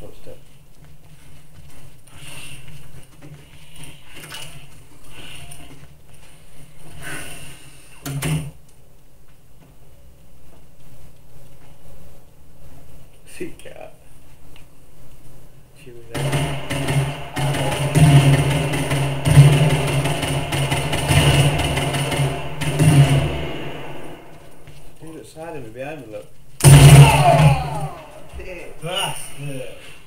footstep. Sea cat. She was out. He's at behind look. Yeah.